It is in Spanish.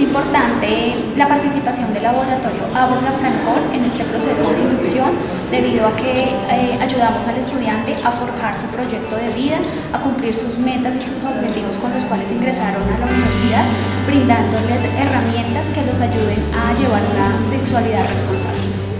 Es importante la participación del laboratorio Aborda Francol en este proceso de inducción debido a que eh, ayudamos al estudiante a forjar su proyecto de vida, a cumplir sus metas y sus objetivos con los cuales ingresaron a la universidad, brindándoles herramientas que los ayuden a llevar una sexualidad responsable.